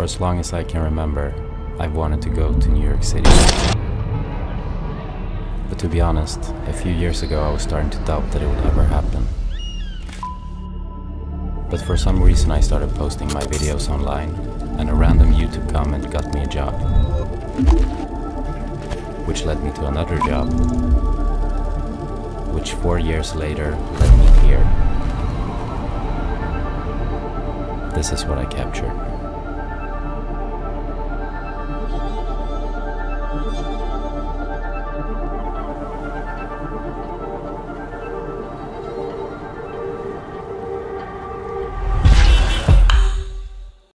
For as long as I can remember, I've wanted to go to New York City. But to be honest, a few years ago I was starting to doubt that it would ever happen. But for some reason I started posting my videos online, and a random YouTube comment got me a job. Which led me to another job. Which four years later led me here. This is what I captured.